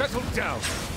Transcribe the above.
Settle down!